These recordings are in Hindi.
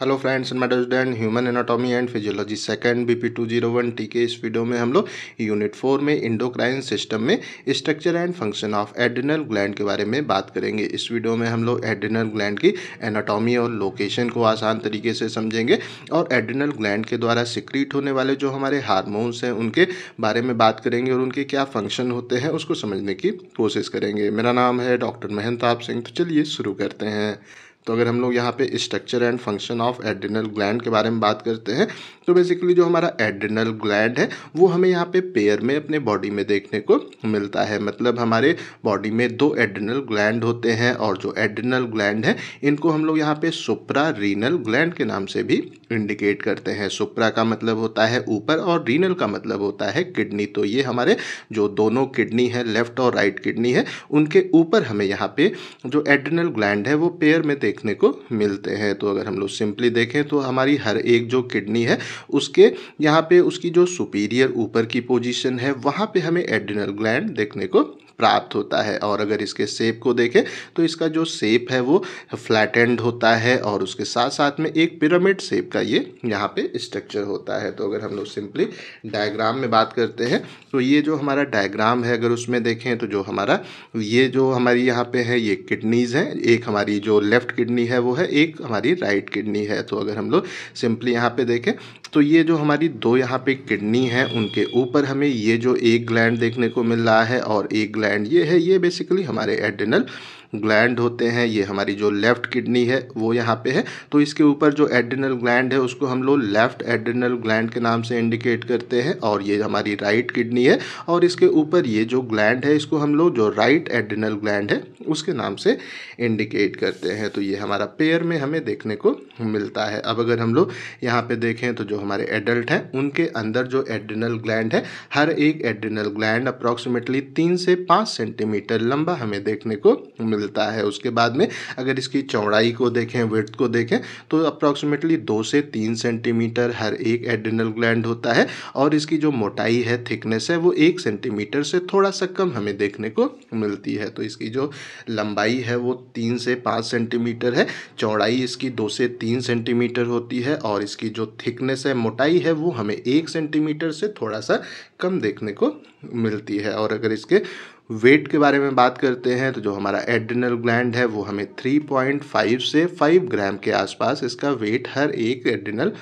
हेलो फ्रेंड्स मैं student human anatomy and physiology second BP two zero one T के इस वीडियो में हम लोग यूनिट फोर में इंडोक्राइन सिस्टम में structure and function of adrenal gland के बारे में बात करेंगे। इस वीडियो में हम लोग एड्रिनल ग्लैंड की एनाटॉमी और लोकेशन को आसान तरीके से समझेंगे और एड्रिनल ग्लैंड के द्वारा सिक्रीट होने वाले जो हमारे हारमोन्स हैं, उनके बारे में बात करेंगे और उनके क्या फ़ंक्शन होते हैं, उसको समझने की कोशिश करेंगे। मेरा नाम है डॉक्टर महंताब सिंह तो चलिए शुरू करते हैं। तो अगर हम लोग यहाँ पे structure and function of adrenal gland के बारे में बात करते हैं तो बेसिकली जो हमारा एड्रिनल ग्लैंड है, वो हमें यहाँ पे पेयर में अपने बॉडी में देखने को मिलता है। मतलब हमारे बॉडी में दो एड्रिनल ग्लैंड होते हैं और जो एड्रिनल ग्लैंड है, इनको हम लोग यहाँ पे सुप्रा रीनल ग्लैंड के नाम से भी इंडिकेट करते हैं। सुप्रा का मतलब होता है ऊपर और रीनल का मतलब होता है किडनी तो ये हमारे जो दोनों किडनी है लेफ़्ट और राइट किडनी है, उनके ऊपर हमें यहाँ पे जो एड्रिनल ग्लैंड है, वो पेयर में देखने को मिलते हैं। तो अगर हम लोग सिंपली देखें तो हमारी हर एक जो किडनी है, उसके यहाँ पे उसकी जो सुपीरियर ऊपर की पोजीशन है, वहाँ पे हमें एड्रिनल ग्लैंड देखने को प्राप्त होता है और अगर इसके सेप को देखें तो इसका जो सेप है वो फ्लैट एंड होता है और उसके साथ साथ में एक पिरामिड सेप का ये यहाँ पे स्ट्रक्चर होता है। तो अगर हम लोग सिंपली डायग्राम में बात करते हैं तो ये जो हमारा डायग्राम है, अगर उसमें देखें तो जो हमारा, ये जो हमारी यहाँ पे है, ये किडनीज़ हैं। एक हमारी जो लेफ़्ट किडनी है, वो है, एक हमारी राइट किडनी है। तो अगर हम लोग सिंपली यहाँ पे देखें तो ये जो हमारी दो यहाँ पे किडनी है, उनके ऊपर हमें ये जो एक ग्लैंड देखने को मिल रहा है और एक ग्लैंड ये है ये बेसिकली हमारे एड्रिनल ग्लैंड होते हैं, ये हमारी जो लेफ़्ट किडनी है, वो यहाँ पे है। तो इसके ऊपर जो एड्रिनल ग्लैंड है, उसको हम लोग लेफ़्ट एड्रिनल ग्लैंड के नाम से इंडिकेट करते हैं और ये हमारी राइट किडनी है। और इसके ऊपर ये जो ग्लैंड है, इसको हम लोग जो राइट एड्रिनल ग्लैंड है, उसके नाम से इंडिकेट करते हैं। तो ये हमारा पेयर में हमें देखने को मिलता है। अब अगर हम लोग यहाँ पे देखें तो जो हमारे एडल्ट हैं, उनके अंदर जो एड्रिनल ग्लैंड है, हर एक एड्रिनल ग्लैंड अप्रॉक्सीमेटली तीन से पाँच सेंटीमीटर लंबा हमें देखने को मिल मिलता है। उसके बाद में अगर इसकी चौड़ाई को देखें वेथ को देखें तो अप्रॉक्सीमेटली दो से तीन सेंटीमीटर हर एक एड्रिनल ग्लैंड होता है और इसकी जो मोटाई है थिकनेस है, वो एक सेंटीमीटर से थोड़ा सा कम हमें देखने को मिलती है। तो इसकी जो लंबाई है, वो तीन से पाँच सेंटीमीटर है। चौड़ाई इसकी दो से तीन सेंटीमीटर होती है और इसकी जो थिकनेस है, मोटाई है, वो हमें एक सेंटीमीटर से थोड़ा सा कम देखने को मिलती है। और अगर इसके वेट के बारे में बात करते हैं तो जो हमारा एड्रिनल ग्लैंड है, वो हमें 3.5 से 5 ग्राम के आसपास इसका वेट हर एक एड्रिनल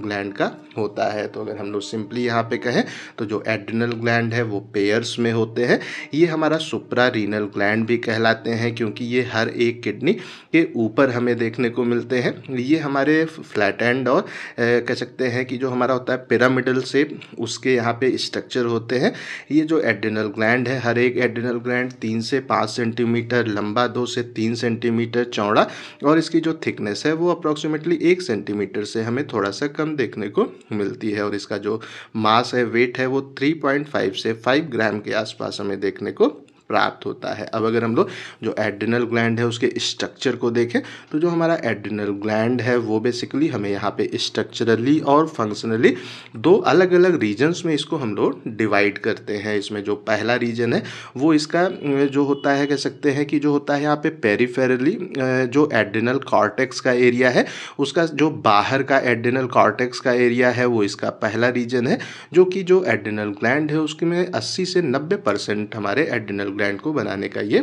ग्लैंड का होता है। तो अगर हम लोग सिंपली यहाँ पे कहें तो जो एड्रिनल ग्लैंड है वो पेयर्स में होते हैं। ये हमारा सुप्रा रीनल ग्लैंड भी कहलाते हैं क्योंकि ये हर एक किडनी के ऊपर हमें देखने को मिलते हैं। ये हमारे फ्लैट एंड और ए, कह सकते हैं कि जो हमारा होता है पिरामिडल शेप उसके यहाँ पे स्ट्रक्चर होते हैं। ये जो एड्रिनल ग्लैंड है हर एक एड्रिनल ग्लैंड तीन से पाँच सेंटीमीटर लंबा दो से तीन सेंटीमीटर चौड़ा और इसकी जो थिकनेस है वो अप्रॉक्सीमेटली एक सेंटीमीटर से हमें थोड़ा सा देखने को मिलती है और इसका जो मास है वेट है, वो 3.5 से 5 ग्राम के आसपास हमें देखने को प्राप्त होता है। अब अगर हम लोग जो एड्रिनल ग्लैंड है, उसके स्ट्रक्चर को देखें तो जो हमारा एड्रिनल ग्लैंड है, वो बेसिकली हमें यहाँ पे स्ट्रक्चरली और फंक्शनली दो अलग अलग रीजन्स में इसको हम लोग डिवाइड करते हैं। इसमें जो पहला रीजन है, वो इसका, जो होता है, कह सकते हैं कि जो होता है यहाँ पे पेरीफेरली जो एड्रिनल कॉर्टेक्स का एरिया है, उसका जो बाहर का एड्रिनल कॉर्टेक्स का एरिया है, वो इसका पहला रीजन है, जो कि जो एड्रिनल ग्लैंड है, उसके में अस्सी से नब्बे परसेंट हमारे एड्रिनल ब्रांड को बनाने का ये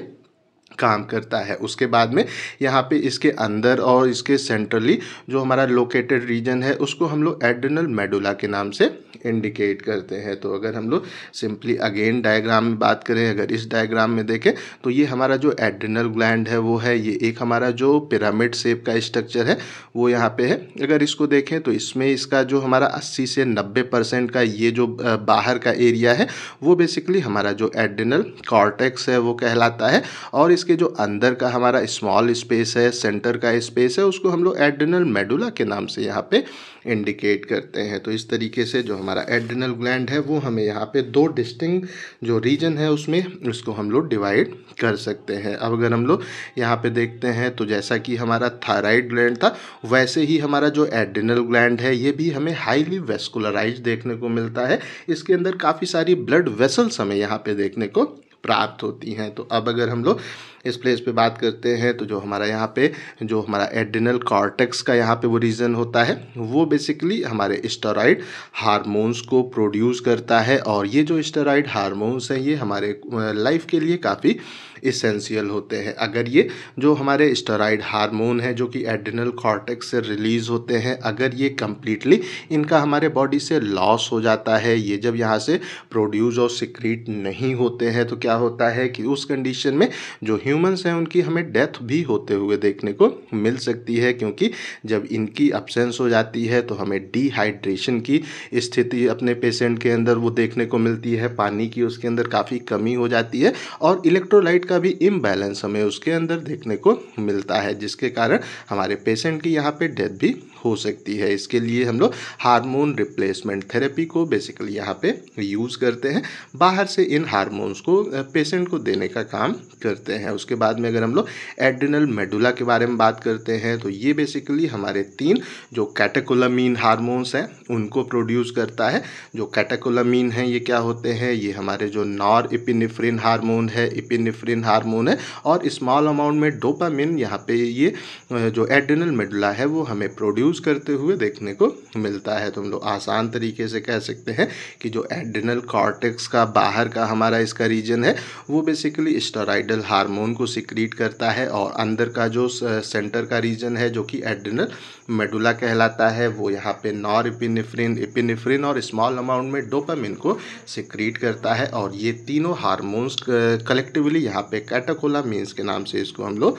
काम करता है। उसके बाद में यहाँ पे इसके अंदर और इसके सेंट्रली जो हमारा लोकेटेड रीजन है, उसको हम लोग एड्रिनल मेडुला के नाम से इंडिकेट करते हैं। तो अगर हम लोग सिंपली अगेन डायग्राम में बात करें, अगर इस डायग्राम में देखें तो ये हमारा जो एड्रिनल ग्लैंड है, वो है ये एक हमारा जो पिरामिड शेप का स्ट्रक्चर है, वो यहाँ पे है। अगर इसको देखें तो इसमें इसका जो हमारा अस्सी से नब्बे परसेंट का ये जो बाहर का एरिया है, वो बेसिकली हमारा जो एड्रिनल कॉर्टेक्स है, वो कहलाता है। और इसके जो अंदर का हमारा स्मॉल स्पेस है सेंटर का स्पेस है, उसको हम लोग एड्रिनल मेडुला के नाम से यहाँ पे इंडिकेट करते हैं। तो इस तरीके से जो हमारा एड्रिनल ग्लैंड है, वो हमें यहाँ पे दो डिस्टिंग जो रीजन है, उसमें उसको हम लोग डिवाइड कर सकते हैं। अब अगर हम लोग यहाँ पे देखते हैं तो जैसा कि हमारा थायराइड ग्लैंड था, वैसे ही हमारा जो एड्रिनल ग्लैंड है, ये भी हमें हाईली वेस्कुलराइज देखने को मिलता है। इसके अंदर काफ़ी सारी ब्लड वेसल्स हमें यहाँ पे देखने को प्राप्त होती हैं। तो अब अगर हम लोग इस प्लेस पे बात करते हैं तो जो हमारा यहाँ पे, जो हमारा एडिनल कॉर्टेक्स का यहाँ पे वो रीज़न होता है, वो बेसिकली हमारे स्टेरॉइड हार्मोन्स को प्रोड्यूस करता है। और ये जो स्टेरॉइड हार्मोन्स हैं, ये हमारे लाइफ के लिए काफ़ी इसेंशियल होते हैं। अगर ये जो हमारे स्टेरॉइड हार्मोन है, जो कि एडिनल कॉर्टेक्स से रिलीज़ होते हैं, अगर ये कम्प्लीटली इनका हमारे बॉडी से लॉस हो जाता है, ये जब यहाँ से प्रोड्यूस और सिक्रीट नहीं होते हैं तो क्या होता है कि उस कंडीशन में जो ह्यूमन्स हैं, उनकी हमें डेथ भी होते हुए देखने को मिल सकती है, क्योंकि जब इनकी अपसेंस हो जाती है तो हमें डिहाइड्रेशन की स्थिति अपने पेशेंट के अंदर वो देखने को मिलती है, पानी की उसके अंदर काफ़ी कमी हो जाती है, और इलेक्ट्रोलाइट का भी इम्बैलेंस हमें उसके अंदर देखने को मिलता है, जिसके कारण हमारे पेशेंट की यहाँ पे डेथ भी हो सकती है। इसके लिए हम लोग हार्मोन रिप्लेसमेंट थेरेपी को बेसिकली यहाँ पे यूज़ करते हैं। बाहर से इन हार्मोन्स को पेशेंट को देने का काम करते हैं। उसके बाद में अगर हम लोग एड्रिनल मेडुला के बारे में बात करते हैं तो ये बेसिकली हमारे तीन जो कैटेकोलामीन हार्मोन्स हैं, उनको प्रोड्यूस करता है। जो कैटेकोलामीन हैं, ये क्या होते हैं? ये हमारे जो नॉर इपिनिफ्रिन हार्मोन है इपिनिफ्रिन हार्मोन है, और स्मॉल अमाउंट में डोपामिन यहाँ पे ये जो एड्रिनल मेडुला है, वो हमें प्रोड्यूस यूज़ करते हुए देखने को मिलता है। तो हम लोग आसान तरीके से कह सकते हैं कि जो एडिनल कॉर्टेक्स का बाहर का हमारा इसका रीजन है, वो बेसिकली स्टोराइडल हार्मोन को सिक्रीट करता है और अंदर का जो सेंटर का रीजन है, जो कि एडिनल मेडुला कहलाता है, वो यहाँ पे नॉर इपिनिफ्रिन इपिनिफ्रिन और स्मॉल अमाउंट में डोपामिन को सिक्रीट करता है और ये तीनों हार्मोन्स कलेक्टिवली यहाँ पे कैटाकोला मीन्स के नाम से इसको हम लोग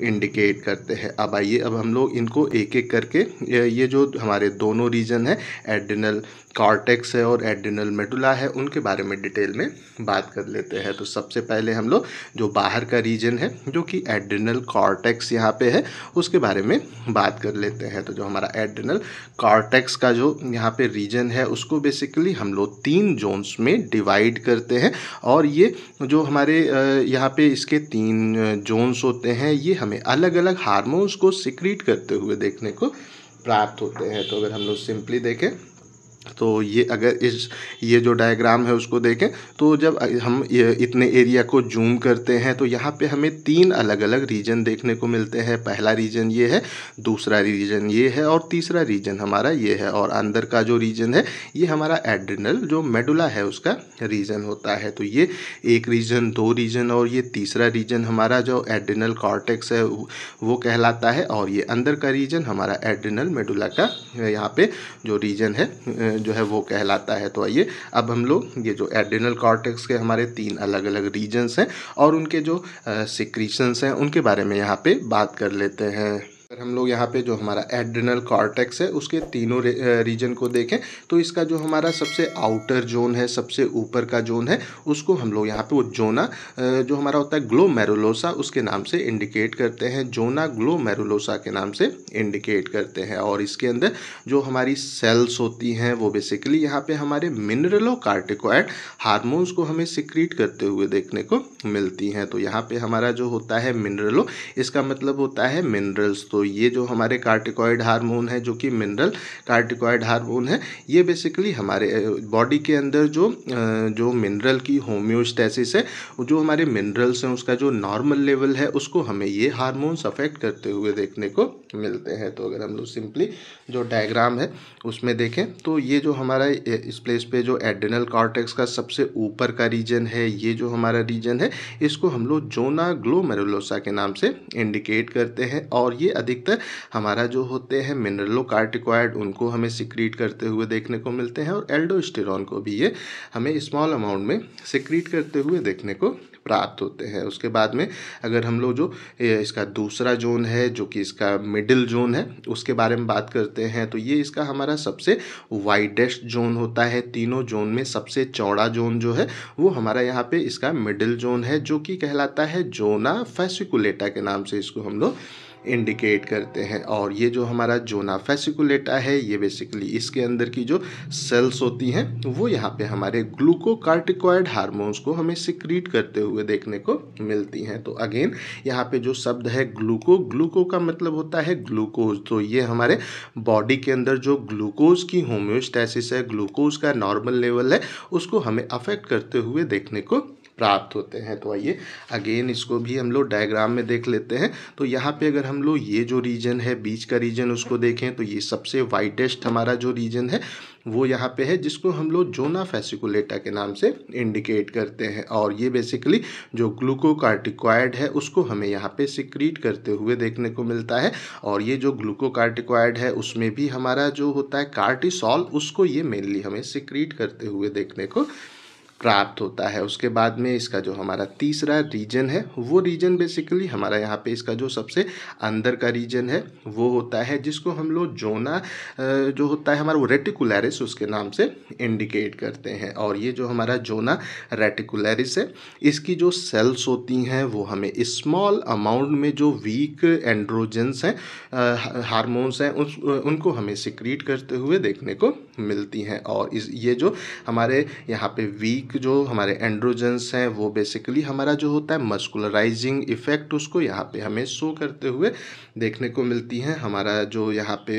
इंडिकेट करते हैं। अब आइए, अब हम लोग इनको एक एक करके, ये जो हमारे दोनों रीजन है एडिनल कॉर्टेक्स है और एडिनल मेडुला है, उनके बारे में डिटेल में बात कर लेते हैं। तो सबसे पहले हम लोग जो बाहर का रीजन है, जो कि एडिनल कॉर्टेक्स यहाँ पे है, उसके बारे में बात कर लेते हैं। तो जो हमारा एडिनल कॉर्टेक्स का जो यहाँ पे रीजन है, उसको बेसिकली हम लोग तीन जोन्स में डिवाइड करते हैं। और ये जो हमारे यहाँ पे इसके तीन जोन्स होते हैं, ये हमें अलग अलग हारमोन्स को सिक्रीट करते हुए देखने को प्राप्त होते हैं। तो अगर हम लोग सिंपली देखें तो ये अगर इस, ये जो डायग्राम है उसको देखें तो जब हम इतने एरिया को जूम करते हैं तो यहाँ पे हमें तीन अलग अलग रीजन देखने को मिलते हैं। पहला रीजन ये है, दूसरा रीजन ये है और तीसरा रीजन हमारा ये है और अंदर का जो रीजन है, ये हमारा एड्रिनल जो मेडुला है उसका रीजन होता है। तो ये एक रीजन दो रीजन और ये तीसरा रीजन हमारा जो एड्रिनल कॉर्टेक्स है, वो कहलाता है और ये अंदर का रीजन हमारा एड्रिनल मेडुला का यहाँ पे जो रीजन है जो है वो कहलाता है। तो आइए, अब हम लोग ये जो एडिनल कॉर्टेक्स के हमारे तीन अलग अलग रीजन्स हैं और उनके जो सिक्रीशंस हैं, उनके बारे में यहाँ पे बात कर लेते हैं। अगर हम लोग यहाँ पे जो हमारा एड्रिनल कॉर्टेक्स है, उसके तीनों रीजन को देखें तो इसका जो हमारा सबसे आउटर जोन है, सबसे ऊपर का जोन है, उसको हम लोग यहाँ पे वो जोना जो हमारा होता है ग्लोमेरुलोसा उसके नाम से इंडिकेट करते हैं। जोना ग्लोमेरुलोसा के नाम से इंडिकेट करते हैं। और इसके अंदर जो हमारी सेल्स होती हैं, वो बेसिकली यहाँ पर हमारे मिनरलो कार्टिकोइड हारमोन्स को हमें सिक्रीट करते हुए देखने को मिलती हैं। तो यहाँ पर हमारा जो होता है मिनरलो इसका मतलब होता है मिनरल्स तो तो ये जो हमारे कार्टिकॉइड हार्मोन है, जो कि मिनरल कार्टिकॉइड हार्मोन है, ये बेसिकली हमारे बॉडी के अंदर जो जो मिनरल की होम्योस्टेसिस है, जो हमारे मिनरल्स हैं, उसका जो नॉर्मल लेवल है, उसको हमें ये हार्मोन्स अफेक्ट करते हुए देखने को मिलते हैं। तो अगर हम लोग सिंपली जो डायग्राम है, उसमें देखें तो ये जो हमारा इस प्लेस पे जो एडिनल कॉर्टेक्स का सबसे ऊपर का रीजन है, ये जो हमारा रीजन है, इसको हम लोग जोना ग्लोमेरुलोसा के नाम से इंडिकेट करते हैं, और ये अधिकतर हमारा जो होते हैं मिनरलो कार्टिकॉइड उनको हमें सिक्रीट करते हुए देखने को मिलते हैं और एल्डोस्टेरॉन को भी ये हमें स्मॉल अमाउंट में सिक्रीट करते हुए देखने को प्राप्त होते हैं। उसके बाद में अगर हम लोग जो इसका दूसरा जोन है, जो कि इसका मिडिल जोन है, उसके बारे में बात करते हैं तो ये इसका हमारा सबसे वाइडेस्ट जोन होता है। तीनों जोन में सबसे चौड़ा जोन जो है, वो हमारा यहाँ पे इसका मिडिल जोन है, जो कि कहलाता है जोना फैसिकुलेटा के नाम से इसको हम लोग इंडिकेट करते हैं। और ये जो हमारा जोना फेसिकुलेटा है, ये बेसिकली इसके अंदर की जो सेल्स होती हैं, वो यहाँ पे हमारे ग्लूकोकार्टिकॉइड हार्मोन्स को हमें सिक्रीट करते हुए देखने को मिलती हैं। तो अगेन यहाँ पे जो शब्द है ग्लूको ग्लूको का मतलब होता है ग्लूकोज तो ये हमारे बॉडी के अंदर जो ग्लूकोज की होम्योस्टैसिस है ग्लूकोज का नॉर्मल लेवल है, उसको हमें अफेक्ट करते हुए देखने को प्राप्त होते हैं। तो आइए, अगेन इसको भी हम लोग डायग्राम में देख लेते हैं। तो यहाँ पे अगर हम लोग ये जो रीजन है, बीच का रीजन उसको देखें तो ये सबसे वाइडेस्ट हमारा जो रीजन है, वो यहाँ पे है, जिसको हम लोग जोना फेसिकुलेटा के नाम से इंडिकेट करते हैं। और ये बेसिकली जो ग्लूकोकार्टिक्वाइड है, उसको हमें यहाँ पे सिक्रीट करते हुए देखने को मिलता है। और ये जो ग्लूकोकार्टिक्वाइड है, उसमें भी हमारा जो होता है कार्टिसॉल उसको ये मेनली हमें सिक्रीट करते हुए देखने को प्राप्त होता है। उसके बाद में इसका जो हमारा तीसरा रीजन है, वो रीजन बेसिकली हमारा यहाँ पे इसका जो सबसे अंदर का रीजन है, वो होता है, जिसको हम लोग जोना जो होता है हमारा वो रेटिकुलरिस उसके नाम से इंडिकेट करते हैं। और ये जो हमारा जोना रेटिकुलरिस है, इसकी जो सेल्स होती हैं, वो हमें स्मॉल अमाउंट में जो वीक एंड्रोजेंस हैं हारमोन्स हैं, उस, उनको हमें सिक्रीट करते हुए देखने को मिलती हैं। और इस, ये जो हमारे यहाँ पे वीक जो हमारे एंड्रोजेंस हैं, वो बेसिकली हमारा जो होता है मस्कुलराइजिंग इफ़ेक्ट उसको यहाँ पे हमें शो करते हुए देखने को मिलती हैं। हमारा जो यहाँ पे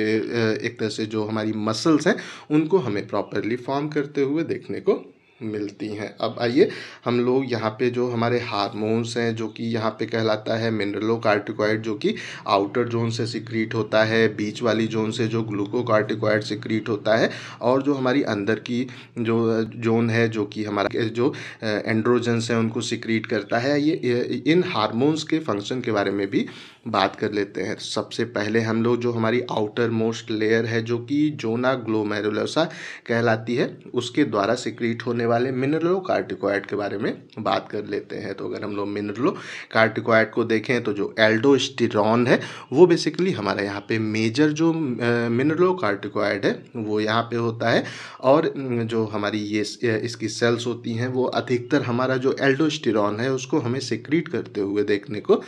एक तरह से जो हमारी मसल्स हैं, उनको हमें प्रॉपरली फॉर्म करते हुए देखने को मिलती हैं। अब आइए हम लोग यहाँ पे जो हमारे हार्मोन्स हैं, जो कि यहाँ पे कहलाता है मिनरलो कार्टिकॉइड जो कि आउटर जोन से सिक्रीट होता है, बीच वाली जोन से जो ग्लूको कार्टिकॉइड सिक्रीट होता है, और जो हमारी अंदर की जो जोन है, जो कि हमारा जो एंड्रोजन्स हैं, उनको सिक्रीट करता है। ये, इन हारमोन्स के फ़ंक्शन के बारे में भी बात कर लेते हैं। सबसे पहले हम लोग जो हमारी आउटर मोस्ट लेयर है, जो कि जोना ग्लोमेरुलोसा कहलाती है, उसके द्वारा सिक्रीट होने वाले मिनरलो कार्टिकोइड के बारे में बात कर लेते हैं। तो अगर हम लोग मिनरलो कार्टिकोइड को देखें तो जो एल्डोस्टिरॉन है, वो बेसिकली हमारा यहाँ पे मेजर जो मिनरलो कार्टिकोइड है, वो यहाँ पे होता है। और जो हमारी ये इसकी सेल्स होती हैं, वो अधिकतर हमारा जो एल्डोस्टिरॉन है, उसको हमें सिक्रीट करते हुए देखने को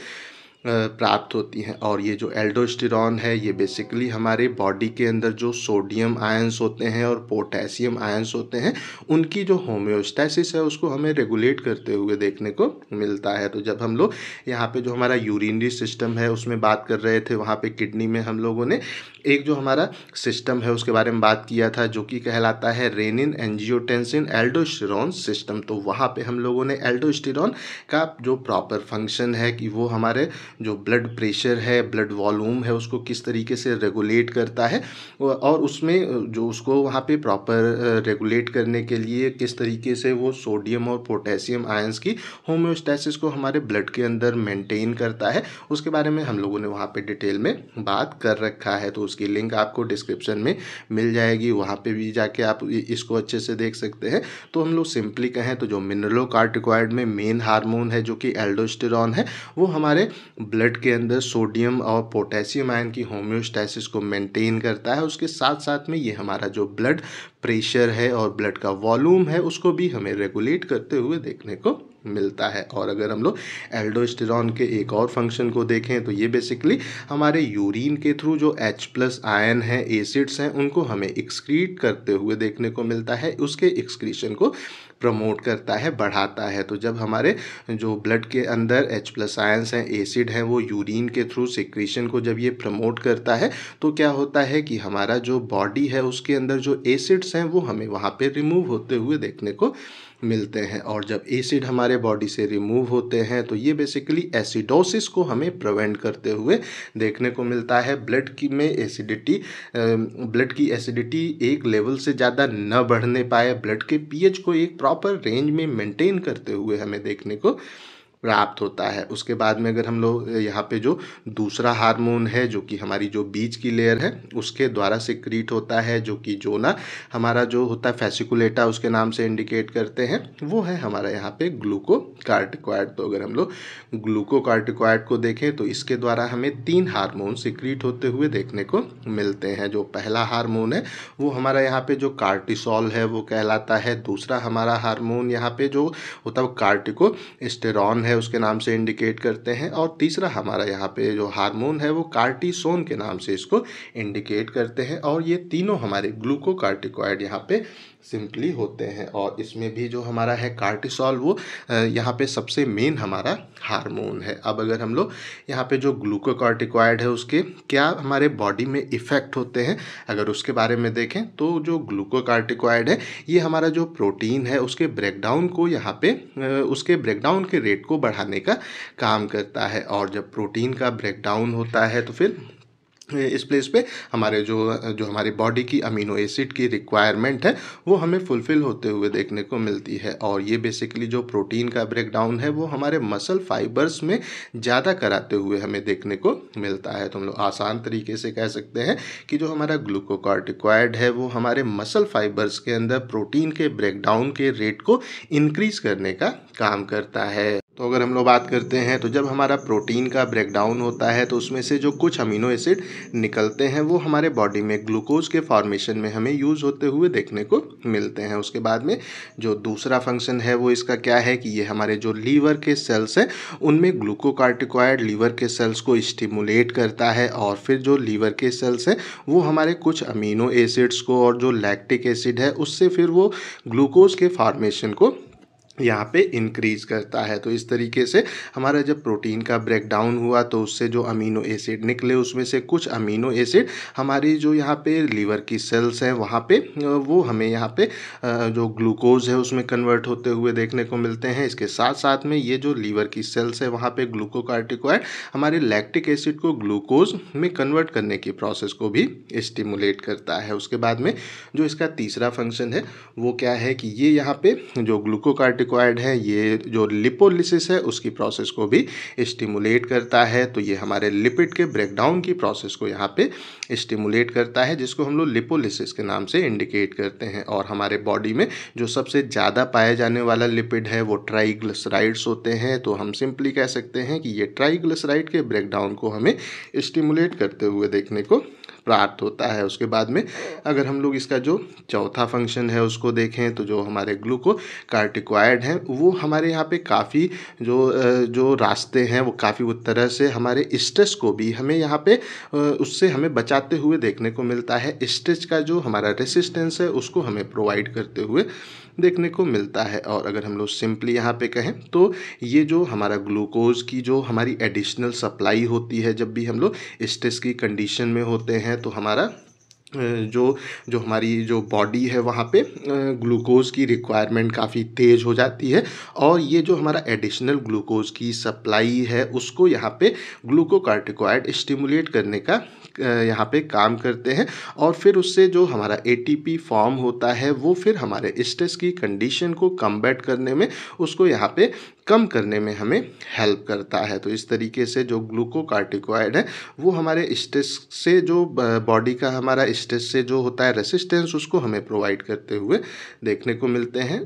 प्राप्त होती हैं। और ये जो एल्डोस्टिरॉन है, ये बेसिकली हमारे बॉडी के अंदर जो सोडियम आयंस होते हैं और पोटेशियम आयंस होते हैं, उनकी जो होम्योस्टैसिस है, उसको हमें रेगुलेट करते हुए देखने को मिलता है। तो जब हम लोग यहाँ पे जो हमारा यूरिनरी सिस्टम है, उसमें बात कर रहे थे, वहाँ पे किडनी में हम लोगों ने एक जो हमारा सिस्टम है, उसके बारे में बात किया था, जो कि कहलाता है रेनिन एनजियोटेंसिन एल्डोस्टिरॉन सिस्टम तो वहाँ पे हम लोगों ने एल्डोस्टिरॉन का जो प्रॉपर फ़ंक्शन है कि वो हमारे जो ब्लड प्रेशर है ब्लड वॉल्यूम है, उसको किस तरीके से रेगुलेट करता है और उसमें जो उसको वहाँ पे प्रॉपर रेगुलेट करने के लिए किस तरीके से वो सोडियम और पोटेशियम आयंस की होम्योस्टैसिस को हमारे ब्लड के अंदर मेंटेन करता है, उसके बारे में हम लोगों ने वहाँ पे डिटेल में बात कर रखा है। तो उसकी लिंक आपको डिस्क्रिप्शन में मिल जाएगी, वहाँ पे भी जाके आप इसको अच्छे से देख सकते हैं। तो हम लोग सिंपली कहें तो जो मिनरलो कार्टिकॉइड में मेन हार्मोन है, जो कि एल्डोस्टेरॉन है, वो हमारे ब्लड के अंदर सोडियम और पोटेशियम आयन की होम्योस्टैसिस को मेंटेन करता है। उसके साथ साथ में ये हमारा जो ब्लड प्रेशर है और ब्लड का वॉल्यूम है, उसको भी हमें रेगुलेट करते हुए देखने को मिलता है। और अगर हम लोग एल्डोस्टेरॉन के एक और फ़ंक्शन को देखें तो ये बेसिकली हमारे यूरिन के थ्रू जो H प्लस आयन है एसिड्स हैं, उनको हमें एक्सक्रीट करते हुए देखने को मिलता है। उसके एक्सक्रीशन को प्रमोट करता है, बढ़ाता है। तो जब हमारे जो ब्लड के अंदर एच प्लस आयंस हैं एसिड हैं, वो यूरिन के थ्रू सिक्रीशन को जब ये प्रमोट करता है तो क्या होता है कि हमारा जो बॉडी है, उसके अंदर जो एसिड्स हैं, वो हमें वहाँ पर रिमूव होते हुए देखने को मिलते हैं और जब एसिड हमारे बॉडी से रिमूव होते हैं तो ये बेसिकली एसिडोसिस को हमें प्रिवेंट करते हुए देखने को मिलता है। ब्लड की में एसिडिटी ब्लड की एसिडिटी एक लेवल से ज़्यादा न बढ़ने पाए। ब्लड के पीएच को एक प्रॉपर रेंज में मेंटेन करते हुए हमें देखने को प्राप्त होता है। उसके बाद में अगर हम लोग, यहाँ पे जो दूसरा हार्मोन है, जो कि हमारी जो बीज की लेयर है, उसके द्वारा सिक्रीट होता है, जो कि जो ना हमारा जो होता है फैसिकुलेटा, उसके नाम से इंडिकेट करते हैं, वो है हमारा यहाँ पे ग्लूको कार्टिकॉइड तो अगर हम लोग ग्लूको कार्टिकॉइड को देखें तो इसके द्वारा हमें तीन हारमोन सिक्रीट होते हुए देखने को मिलते हैं। जो पहला हारमोन है, वो हमारा यहाँ पे जो कार्टिसोल है, वो कहलाता है। दूसरा हमारा हारमोन यहाँ पे जो होता है, वो कार्टिको है है, उसके नाम से इंडिकेट करते हैं। और तीसरा हमारा यहाँ पे जो हार्मोन है, वो कार्टिसोन के नाम से इसको इंडिकेट करते हैं। और ये तीनों हमारे ग्लूकोकार्टिकॉइड यहाँ पे सिंपली होते हैं। और इसमें भी जो हमारा है कार्टिसोल वो यहाँ पे सबसे मेन हमारा हार्मोन है। अब अगर हम लोग यहाँ पे जो ग्लूकोकार्टिकॉइड है, उसके क्या हमारे बॉडी में इफ़ेक्ट होते हैं, अगर उसके बारे में देखें तो जो ग्लूकोकार्टिकॉइड है, ये हमारा जो प्रोटीन है, उसके ब्रेकडाउन को यहाँ पे उसके ब्रेकडाउन के रेट को बढ़ाने का काम करता है और जब प्रोटीन का ब्रेकडाउन होता है तो फिर इस प्लेस पे हमारे जो जो हमारी बॉडी की अमीनो एसिड की रिक्वायरमेंट है, वो हमें फुलफ़िल होते हुए देखने को मिलती है। और ये बेसिकली जो प्रोटीन का ब्रेकडाउन है, वो हमारे मसल फाइबर्स में ज़्यादा कराते हुए हमें देखने को मिलता है। तो हम लोग आसान तरीके से कह सकते हैं कि जो हमारा ग्लूकोकार्टिक्वाइड है, वो हमारे मसल फाइबर्स के अंदर प्रोटीन के ब्रेकडाउन के रेट को इनक्रीज़ करने का काम करता है। तो अगर हम लोग बात करते हैं तो जब हमारा प्रोटीन का ब्रेकडाउन होता है तो उसमें से जो कुछ अमीनो एसिड निकलते हैं, वो हमारे बॉडी में ग्लूकोज के फॉर्मेशन में हमें यूज़ होते हुए देखने को मिलते हैं। उसके बाद में जो दूसरा फ़ंक्शन है, वो इसका क्या है कि ये हमारे जो लीवर के सेल्स हैं, उनमें ग्लूकोकार्टिकॉइड लीवर के सेल्स को स्टिमुलेट करता है और फिर जो लीवर के सेल्स हैं, वो हमारे कुछ अमीनो एसिड्स को और जो लैक्टिक एसिड है, उससे फिर वो ग्लूकोज के फॉर्मेशन को यहाँ पे इंक्रीज़ करता है। तो इस तरीके से हमारा जब प्रोटीन का ब्रेक डाउन हुआ तो उससे जो अमीनो एसिड निकले, उसमें से कुछ अमीनो एसिड हमारी जो यहाँ पे लीवर की सेल्स हैं, वहाँ पे, वो हमें यहाँ पे जो ग्लूकोज है, उसमें कन्वर्ट होते हुए देखने को मिलते हैं। इसके साथ साथ में ये जो लीवर की सेल्स है, वहाँ पे ग्लूकोकार्टिकॉइड हमारे लैक्टिक एसिड को ग्लूकोज में कन्वर्ट करने की प्रोसेस को भी स्टिमुलेट करता है। उसके बाद में जो इसका तीसरा फ़ंक्शन है, वो क्या है कि ये यहाँ पे जो ग्लूकोकार्टिक रिक्वायर्ड है, ये जो लिपोलिसिस है, उसकी प्रोसेस को भी स्टिमुलेट करता है। तो ये हमारे लिपिड के ब्रेकडाउन की प्रोसेस को यहाँ पे स्टिमुलेट करता है, जिसको हम लोग लिपोलिसिस के नाम से इंडिकेट करते हैं। और हमारे बॉडी में जो सबसे ज़्यादा पाया जाने वाला लिपिड है, वो ट्राईग्लिसराइड्स होते हैं। तो हम सिंपली कह सकते हैं कि ये ट्राईग्लिसराइड के ब्रेकडाउन को हमें स्टिमुलेट करते हुए देखने को प्राप्त होता है उसके बाद में। अगर हम लोग इसका जो चौथा फ़ंक्शन है उसको देखें तो जो हमारे ग्लूको कार्टिक्वाइड हैं, वो हमारे यहाँ पे काफ़ी जो जो रास्ते हैं, वो काफ़ी उस तरह से हमारे स्ट्रेस को भी हमें यहाँ पे उससे हमें बचाते हुए देखने को मिलता है। स्ट्रेच का जो हमारा रेसिस्टेंस है, उसको हमें प्रोवाइड करते हुए देखने को मिलता है। और अगर हम लोग सिंपली यहाँ पे कहें तो ये जो हमारा ग्लूकोज की जो हमारी एडिशनल सप्लाई होती है, जब भी हम लोग स्ट्रेस की कंडीशन में होते हैं तो हमारा जो जो हमारी जो बॉडी है वहाँ पे ग्लूकोज़ की रिक्वायरमेंट काफ़ी तेज़ हो जाती है और ये जो हमारा एडिशनल ग्लूकोज़ की सप्लाई है, उसको यहाँ पे ग्लूकोकार्टिकॉइड स्टिमुलेट करने का यहाँ पे काम करते हैं और फिर उससे जो हमारा एटीपी फॉर्म होता है, वो फिर हमारे स्ट्रेस की कंडीशन को कम्बैट करने में, उसको यहाँ पे कम करने में हमें हेल्प करता है। तो इस तरीके से जो ग्लूकोकार्टिकॉइड है, वो हमारे स्ट्रेस से जो बॉडी का हमारा स्ट्रेस से जो होता है रेसिस्टेंस उसको हमें प्रोवाइड करते हुए देखने को मिलते हैं।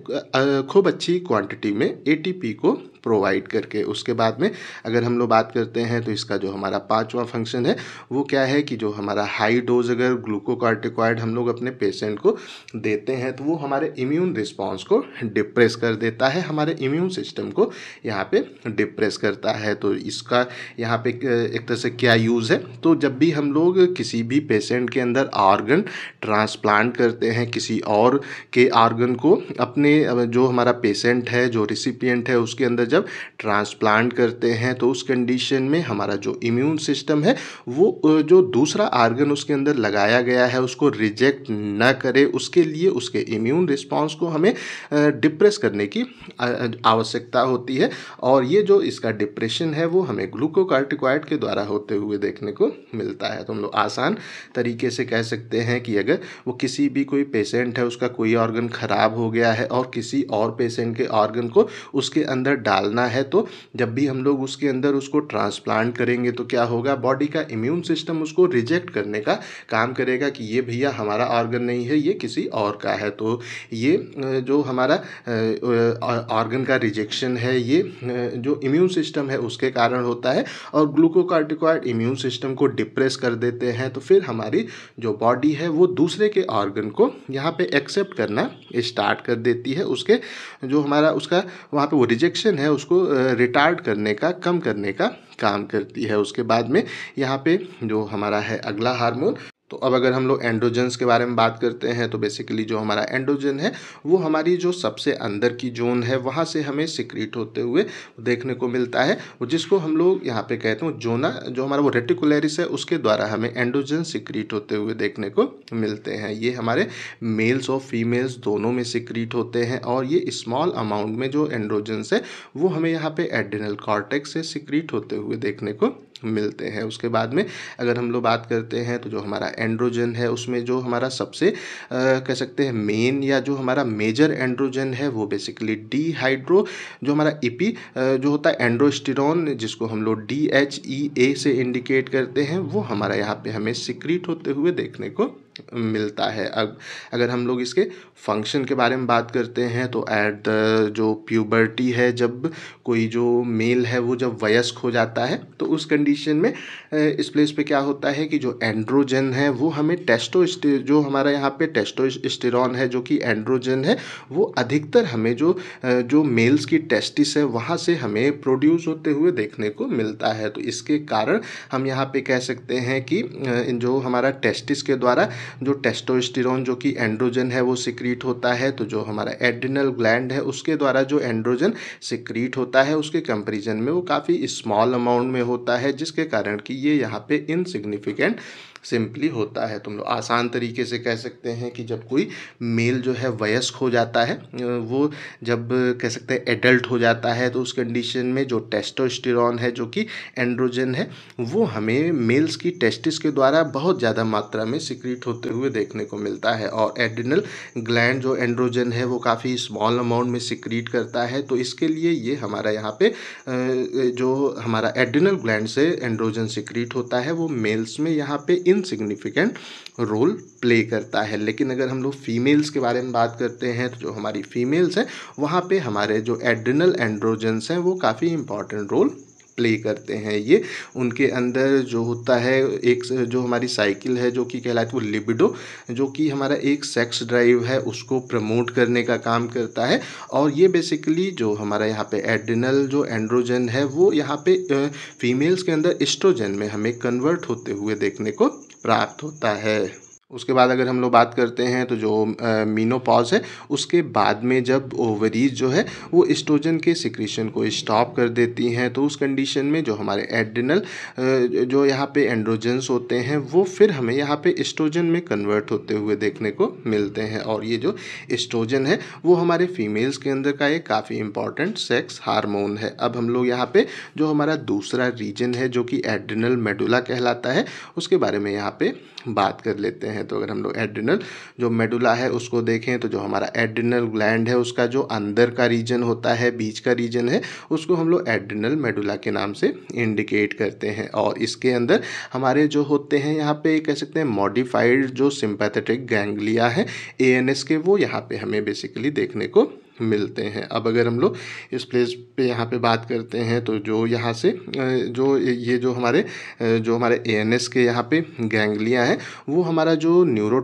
खूब अच्छी क्वांटिटी में एटीपी को प्रोवाइड करके, उसके बाद में अगर हम लोग बात करते हैं तो इसका जो हमारा पाँचवा फ़ंक्शन है, वो क्या है कि जो हमारा हाई डोज अगर ग्लूकोकार्टिकॉइड हम लोग अपने पेशेंट को देते हैं तो वो हमारे इम्यून रिस्पॉन्स को डिप्रेस कर देता है, हमारे इम्यून सिस्टम को यहाँ पे डिप्रेस करता है। तो इसका यहाँ पे एक तरह से क्या यूज़ है? तो जब भी हम लोग किसी भी पेशेंट के अंदर ऑर्गन ट्रांसप्लांट करते हैं, किसी और के ऑर्गन को अपने जो हमारा पेशेंट है, जो रिसिपियंट है, उसके अंदर जब ट्रांसप्लांट करते हैं तो उस कंडीशन में हमारा जो इम्यून सिस्टम है, वो जो दूसरा आर्गन उसके अंदर लगाया गया है, उसको रिजेक्ट न करे, उसके लिए उसके इम्यून रिस्पॉन्स को हमें डिप्रेस करने की आवश्यकता होती है। और ये जो इसका डिप्रेशन है, वो हमें ग्लूकोकार्टिकॉइड के द्वारा होते हुए देखने को मिलता है। तो हम लोग आसान तरीके से कह सकते हैं कि अगर वो किसी भी कोई पेशेंट है, उसका कोई ऑर्गन ख़राब हो गया है, और किसी और पेशेंट के ऑर्गन को उसके अंदर डाल डालना है तो जब भी हम लोग उसके अंदर उसको ट्रांसप्लांट करेंगे तो क्या होगा? बॉडी का इम्यून सिस्टम उसको रिजेक्ट करने का काम करेगा कि ये भैया हमारा ऑर्गन नहीं है, ये किसी और का है। तो ये जो हमारा ऑर्गन का रिजेक्शन है, ये जो इम्यून सिस्टम है, उसके कारण होता है और ग्लूकोकार्टिकॉइड इम्यून सिस्टम को डिप्रेस कर देते हैं। तो फिर हमारी जो बॉडी है, वो दूसरे के ऑर्गन को यहाँ पे एक्सेप्ट करना स्टार्ट कर देती है। उसके, जो हमारा, उसका, वहाँ पे वो रिजेक्शन है है, उसको रिटार्ड करने का, कम करने का काम करती है। उसके बाद में यहाँ पे जो हमारा है अगला हार्मोन तो अब अगर हम लोग एंड्रोजन्स के बारे में बात करते हैं तो बेसिकली जो हमारा एंड्रोजन है, वो हमारी जो सबसे अंदर की जोन है, वहाँ से हमें सिक्रीट होते हुए देखने को मिलता है। जिसको हम लोग यहाँ पे कहते हैं जोना जो हमारा वो रेटिकुलरिस है, उसके द्वारा हमें एंड्रोजन सिक्रीट होते हुए देखने को मिलते हैं। ये हमारे मेल्स और फीमेल्स दोनों में सिक्रीट होते हैं, और ये स्मॉल अमाउंट में जो एंड्रोजन्स है, वो हमें यहाँ पे एडिनल कॉर्टेक्स से सिक्रीट होते हुए देखने को मिलते हैं। उसके बाद में अगर हम लोग बात करते हैं तो जो हमारा एंड्रोजन है उसमें जो हमारा सबसे आ, कह सकते हैं मेन या जो हमारा मेजर एंड्रोजन है वो बेसिकली डी हाइड्रो जो हमारा ईपी जो होता है एंड्रोस्टिरॉन जिसको हम लोग डी एच ई ए से इंडिकेट करते हैं वो हमारा यहाँ पे हमें सिक्रीट होते हुए देखने को मिलता है। अब अगर हम लोग इसके फ़ंक्शन के बारे में बात करते हैं तो ऐट द जो प्यूबर्टी है, जब कोई जो मेल है, वो जब वयस्क हो जाता है तो उस कंडीशन में इस प्लेस पे क्या होता है कि जो एंड्रोजन है, वो हमें टेस्टो जो हमारा यहाँ पे टेस्टोस्टेरॉन है, जो कि एंड्रोजन है, वो अधिकतर हमें जो जो मेल्स की टेस्टिस है, वहाँ से हमें प्रोड्यूस होते हुए देखने को मिलता है। तो इसके कारण हम यहाँ पे कह सकते हैं कि जो हमारा टेस्टिस के द्वारा जो टेस्टोस्टिरोन जो कि एंड्रोजन है, वो सिक्रीट होता है तो जो हमारा एड्रिनल ग्लैंड है, उसके द्वारा जो एंड्रोजन सिक्रीट होता है, उसके कंपेरिजन में वो काफ़ी स्मॉल अमाउंट में होता है, जिसके कारण कि ये यहाँ पे इनसिग्निफिकेंट सिंपली होता है। तुम लोग आसान तरीके से कह सकते हैं कि जब कोई मेल जो है वयस्क हो जाता है, वो जब कह सकते हैं एडल्ट हो जाता है तो उस कंडीशन में जो टेस्टोस्टेरॉन है, जो कि एंड्रोजन है, वो हमें मेल्स की टेस्टिस के द्वारा बहुत ज़्यादा मात्रा में सिक्रीट होते हुए देखने को मिलता है और एडिनल ग्लैंड जो एंड्रोजन है, वो काफ़ी स्मॉल अमाउंट में सिक्रीट करता है। तो इसके लिए ये हमारा यहाँ पे जो हमारा एडिनल ग्लैंड से एंड्रोजन सिक्रीट होता है, वो मेल्स में यहाँ पे इनसिग्निफिकेंट रोल प्ले करता है। लेकिन अगर हम लोग फीमेल्स के बारे में बात करते हैं तो जो हमारी फीमेल्स हैं, वहाँ पे हमारे जो एड्रिनल एंड्रोजेंस हैं, वो काफ़ी इंपॉर्टेंट रोल प्ले करते हैं। ये उनके अंदर जो होता है, एक जो हमारी साइकिल है, जो कि कहलाती है वो लिबिडो जो कि हमारा एक सेक्स ड्राइव है, उसको प्रमोट करने का काम करता है। और ये बेसिकली जो हमारा यहाँ पे एड्रिनल जो एंड्रोजन है, वो यहाँ पे फीमेल्स के अंदर इस्ट्रोजन में हमें कन्वर्ट होते हुए देखने को प्राप्त होता है। उसके बाद अगर हम लोग बात करते हैं तो जो मीनोपॉज है, उसके बाद में जब ओवरीज जो है, वो इस्ट्रोजन के सिक्रीशन को स्टॉप कर देती हैं तो उस कंडीशन में जो हमारे एड्रिनल जो यहाँ पे एंड्रोजन्स होते हैं, वो फिर हमें यहाँ पे इस्ट्रोजन में कन्वर्ट होते हुए देखने को मिलते हैं। और ये जो इस्ट्रोजन है, वो हमारे फीमेल्स के अंदर का एक काफ़ी इंपॉर्टेंट सेक्स हारमोन है। अब हम लोग यहाँ पे जो हमारा दूसरा रीजन है, जो कि एड्रिनल मेडुला कहलाता है, उसके बारे में यहाँ पे बात कर लेते हैं। तो अगर हम लोग एड्रिनल जो मेडुला है उसको देखें तो जो हमारा एड्रिनल ग्लैंड है उसका जो अंदर का रीजन होता है, बीच का रीजन है, उसको हम लोग एड्रिनल मेडुला के नाम से इंडिकेट करते हैं। और इसके अंदर हमारे जो होते हैं, यहाँ पे कह सकते हैं मॉडिफाइड जो सिंपैथेटिक गैंग्लिया है एएनएस के, वो यहाँ पे हमें बेसिकली देखने को मिलते हैं। अब अगर हम लोग इस प्लेस पे यहाँ पे बात करते हैं तो जो यहाँ से जो ये जो हमारे जो हमारे एएनएस के यहाँ पे गैंगलिया हैं, वो हमारा जो न्यूरो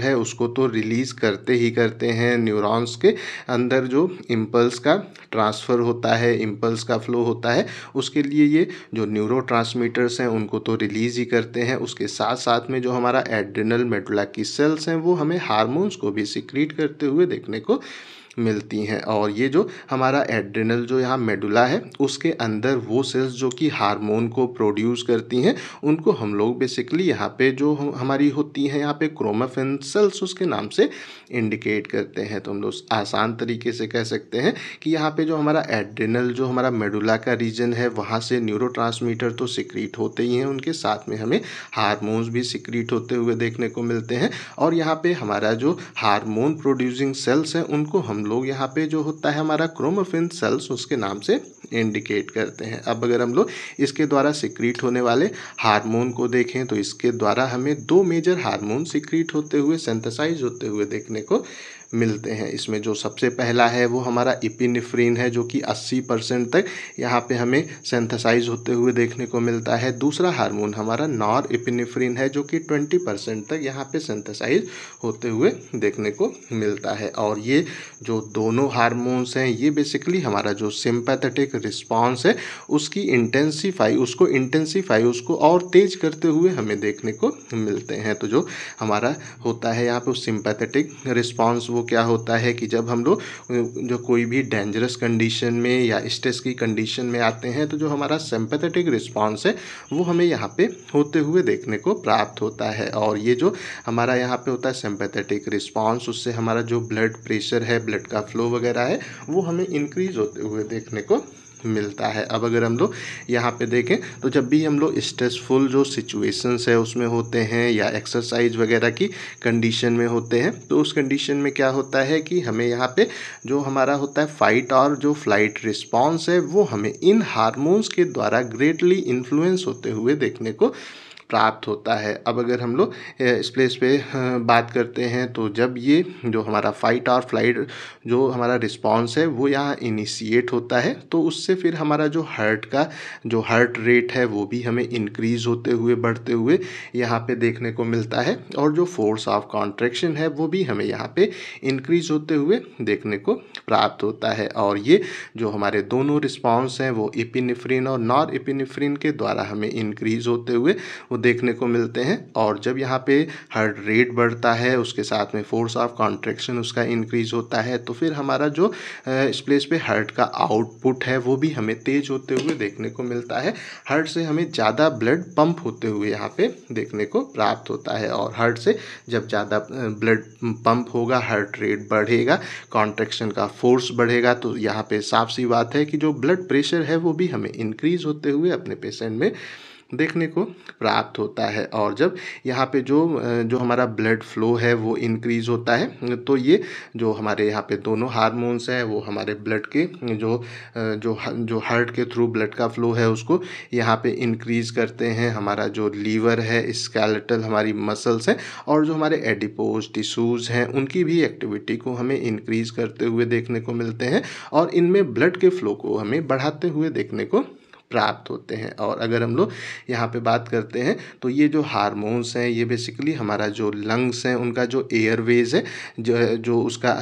है, उसको तो रिलीज़ करते ही करते हैं न्यूरॉन्स के अंदर जो इम्पल्स का ट्रांसफ़र होता है इम्पल्स का फ्लो होता है, उसके लिए ये जो न्यूरो हैं, उनको तो रिलीज़ ही करते हैं। उसके साथ साथ में जो हमारा एड्रिनल मेडुला की सेल्स हैं, वो हमें हारमोन्स को भी सिक्रीट करते हुए देखने को मिलती हैं और ये जो हमारा एड्रिनल जो यहाँ मेडुला है, उसके अंदर वो सेल्स जो कि हार्मोन को प्रोड्यूस करती हैं, उनको हम लोग बेसिकली यहाँ पे जो हमारी होती हैं, यहाँ पे क्रोमाफिन सेल्स उसके नाम से इंडिकेट करते हैं। तो हम लोग आसान तरीके से कह सकते हैं कि यहाँ पे जो हमारा एड्रिनल, जो हमारा मेडुला का रीजन है, वहाँ से न्यूरो तो सिक्रीट होते ही हैं, उनके साथ में हमें हारमोन्स भी सिक्रीट होते हुए देखने को मिलते हैं। और यहाँ पे हमारा जो हारमोन प्रोड्यूसिंग सेल्स हैं, उनको हम लोग यहाँ पे जो होता है हमारा क्रोमोफिन सेल्स उसके नाम से इंडिकेट करते हैं। अब अगर हम लोग इसके द्वारा सिक्रीट होने वाले हार्मोन को देखें तो इसके द्वारा हमें दो मेजर हार्मोन सिक्रीट होते हुए सेंथेसाइज होते हुए देखने को मिलते हैं। इसमें जो सबसे पहला है, वो हमारा इपिनिफ्रीन है, जो कि 80 परसेंट तक यहाँ पे हमें सेंथेसाइज होते हुए देखने को मिलता है। दूसरा हार्मोन हमारा नॉर इपिनिफ्रीन है, जो कि 20 परसेंट तक यहाँ पे सेंथेसाइज होते हुए देखने को मिलता है। और ये जो दोनों हार्मोन्स हैं, ये बेसिकली हमारा जो सिंपैथेटिक रिस्पॉन्स है, उसकी इंटेंसीफाई उसको इंटेंसीफाई उसको और तेज करते हुए हमें देखने को मिलते हैं। तो जो हमारा होता है यहाँ पे सिंपैथेटिक रिस्पॉन्स वो क्या होता है कि जब हम लोग जो कोई भी डेंजरस कंडीशन में या स्ट्रेस की कंडीशन में आते हैं तो जो हमारा सिंपैथेटिक रिस्पॉन्स है, वो हमें यहाँ पे होते हुए देखने को प्राप्त होता है। और ये जो हमारा यहाँ पे होता है सिंपैथेटिक रिस्पॉन्स उससे हमारा जो ब्लड प्रेशर है ब्लड का फ्लो वगैरह है, वो हमें इंक्रीज होते हुए देखने को मिलता है। अब अगर हम लोग यहाँ पे देखें तो जब भी हम लोग स्ट्रेसफुल जो सिचुएशंस है, उसमें होते हैं या एक्सरसाइज वगैरह की कंडीशन में होते हैं तो उस कंडीशन में क्या होता है कि हमें यहाँ पे जो हमारा होता है फाइट और जो फ़्लाइट रिस्पॉन्स है, वो हमें इन हारमोन्स के द्वारा ग्रेटली इन्फ्लुएंस होते हुए देखने को प्राप्त होता है। अब अगर हम लोग इस प्लेस पे बात करते हैं तो जब ये जो हमारा फाइट और फ़्लाइट जो हमारा रिस्पॉन्स है, वो यहाँ इनिशिएट होता है तो उससे फिर हमारा जो हार्ट का, जो हार्ट रेट है, वो भी हमें इंक्रीज़ होते हुए, बढ़ते हुए यहाँ पे देखने को मिलता है। और जो फोर्स ऑफ़ कॉन्ट्रेक्शन है, वो भी हमें यहाँ पे इंक्रीज़ होते हुए देखने को प्राप्त होता है। और ये जो हमारे दोनों रिस्पॉन्स हैं, वो इपिनिफ्रिन और नॉर इपिनिफ्रिन के द्वारा हमें इंक्रीज़ होते हुए वो देखने को मिलते हैं और जब यहाँ पे हार्ट रेट बढ़ता है, उसके साथ में फोर्स ऑफ़ कॉन्ट्रेक्शन उसका इंक्रीज होता है तो फिर हमारा जो इस प्लेस पे हार्ट का आउटपुट है, वो भी हमें तेज होते हुए देखने को मिलता है। हार्ट से हमें ज़्यादा ब्लड पंप होते हुए यहाँ पे देखने को प्राप्त होता है और हार्ट से जब ज़्यादा ब्लड पंप होगा हार्ट रेट बढ़ेगा कॉन्ट्रेक्शन का फोर्स बढ़ेगा तो यहाँ पे साफ़ सी बात है कि जो ब्लड प्रेशर है, वो भी हमें इंक्रीज होते हुए अपने पेशेंट में देखने को प्राप्त होता है। और जब यहाँ पे जो जो हमारा ब्लड फ्लो है, वो इंक्रीज़ होता है तो ये जो हमारे यहाँ पे दोनों हार्मोन्स हैं, वो हमारे ब्लड के, जो जो जो हार्ट के थ्रू ब्लड का फ्लो है, उसको यहाँ पे इंक्रीज़ करते हैं। हमारा जो लीवर है स्केलेटल हमारी मसल्स हैं, और जो हमारे एडिपोज टिश्यूज़ हैं, उनकी भी एक्टिविटी को हमें इंक्रीज़ करते हुए देखने को मिलते हैं, और इनमें ब्लड के फ्लो को हमें बढ़ाते हुए देखने को प्राप्त होते हैं। और अगर हम लोग यहाँ पे बात करते हैं तो ये जो हारमोन्स हैं, ये बेसिकली हमारा जो लंग्स हैं, उनका जो एयरवेज है, जो जो उसका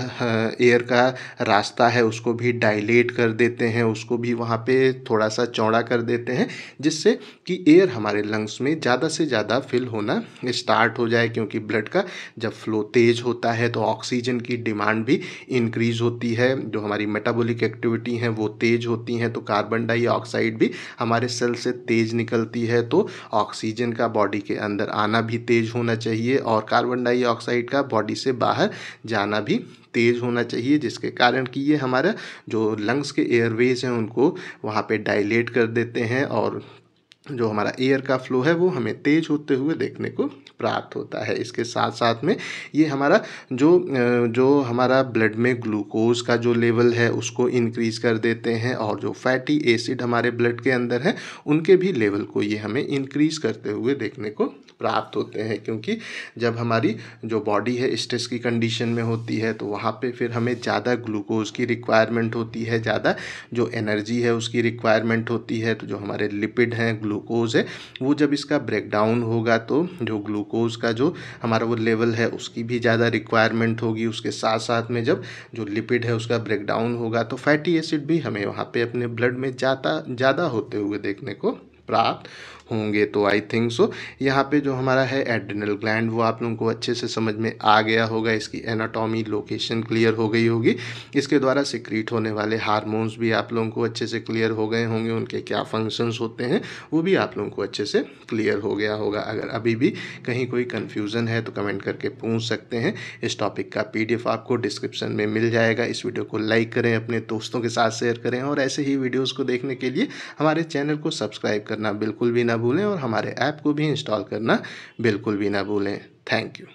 एयर का रास्ता है, उसको भी डायलेट कर देते हैं, उसको भी वहाँ पे थोड़ा सा चौड़ा कर देते हैं, जिससे कि एयर हमारे लंग्स में ज़्यादा से ज़्यादा फिल होना स्टार्ट हो जाए, क्योंकि ब्लड का जब फ्लो तेज होता है तो ऑक्सीजन की डिमांड भी इंक्रीज होती है। जो हमारी मेटाबॉलिक एक्टिविटी हैं, वो तेज होती हैं तो कार्बन डाइऑक्साइड भी हमारे सेल से तेज़ निकलती है तो ऑक्सीजन का बॉडी के अंदर आना भी तेज़ होना चाहिए और कार्बन डाइऑक्साइड का बॉडी से बाहर जाना भी तेज़ होना चाहिए, जिसके कारण कि ये हमारा जो लंग्स के एयरवेज हैं, उनको वहाँ पे डायलेट कर देते हैं और जो हमारा एयर का फ्लो है, वो हमें तेज होते हुए देखने को प्राप्त होता है। इसके साथ साथ में ये हमारा जो जो हमारा ब्लड में ग्लूकोज का जो लेवल है, उसको इंक्रीज कर देते हैं और जो फैटी एसिड हमारे ब्लड के अंदर है, उनके भी लेवल को ये हमें इंक्रीज करते हुए देखने को प्राप्त होते हैं, क्योंकि जब हमारी जो बॉडी है स्ट्रेस की कंडीशन में होती है तो वहाँ पे फिर हमें ज़्यादा ग्लूकोज की रिक्वायरमेंट होती है, ज़्यादा जो एनर्जी है, उसकी रिक्वायरमेंट होती है तो जो हमारे लिपिड हैं ग्लूकोज है, वो जब इसका ब्रेकडाउन होगा तो जो ग्लूकोज का जो हमारा वो लेवल है, उसकी भी ज़्यादा रिक्वायरमेंट होगी। उसके साथ साथ में जब जो लिपिड है, उसका ब्रेकडाउन होगा तो फैटी एसिड भी हमें वहाँ पर अपने ब्लड में ज़्यादा ज़्यादा होते हुए देखने को प्राप्त होंगे तो आई थिंक सो यहाँ पे जो हमारा है एड्रिनल ग्लैंड वो आप लोगों को अच्छे से समझ में आ गया होगा। इसकी एनाटॉमी लोकेशन क्लियर हो गई होगी। इसके द्वारा सिक्रीट होने वाले हारमोन्स भी आप लोगों को अच्छे से क्लियर हो गए होंगे। उनके क्या फ़ंक्शंस होते हैं, वो भी आप लोगों को अच्छे से क्लियर हो गया होगा। अगर अभी भी कहीं कोई कन्फ्यूज़न है तो कमेंट करके पूछ सकते हैं। इस टॉपिक का पीडीएफ आपको डिस्क्रिप्शन में मिल जाएगा। इस वीडियो को लाइक करें, अपने दोस्तों के साथ शेयर करें और ऐसे ही वीडियोज़ को देखने के लिए हमारे चैनल को सब्सक्राइब करना बिल्कुल भी ना भूलें और हमारे ऐप को भी इंस्टॉल करना बिल्कुल भी ना भूलें। Thank you.